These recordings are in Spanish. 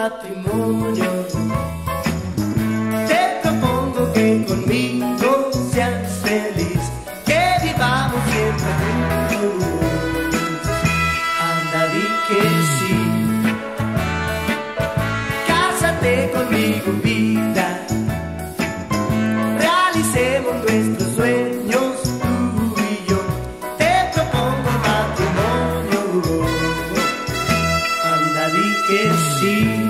matrimonio. Te propongo que conmigo seas feliz, que vivamos siempre juntos. Anda, di que sí. Cásate conmigo, vida. Realicemos nuestros sueños, tú y yo. Te propongo matrimonio. Anda, di que sí.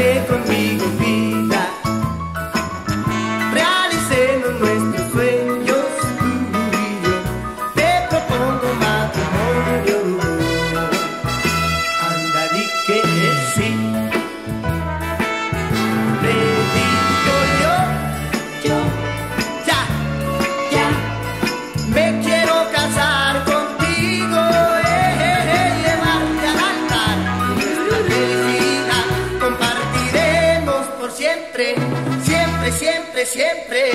Cásate conmigo, vida. Siempre,